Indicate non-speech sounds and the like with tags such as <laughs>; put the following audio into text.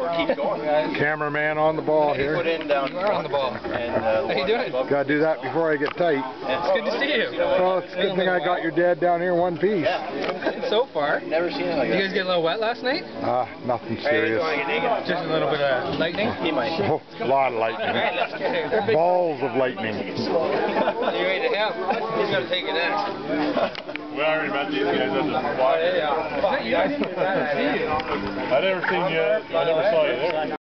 or keep going. Cameraman on the ball here. Put here. in down. You are on the ball. And, uh, How you doing? Gotta do that before I get tight. It's good to see you. Well, it's a good thing I got your dad down here in one piece. Yeah. So far. Never seen it like You guys get a little wet last night? Ah, nothing serious. Just a little bit of lightning? He might. Oh, a lot of lightning. Balls of lightning. <laughs> You ready to help? He's gonna take it next. We already met these guys at the. I never seen you. I never saw you there.